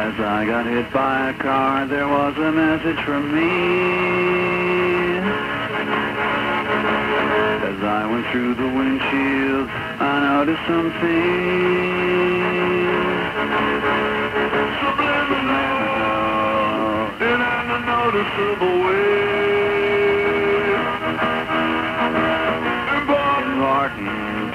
As I got hit by a car, there was a message from me. As I went through the windshield, I noticed something. An unnoticeable way. Important, important,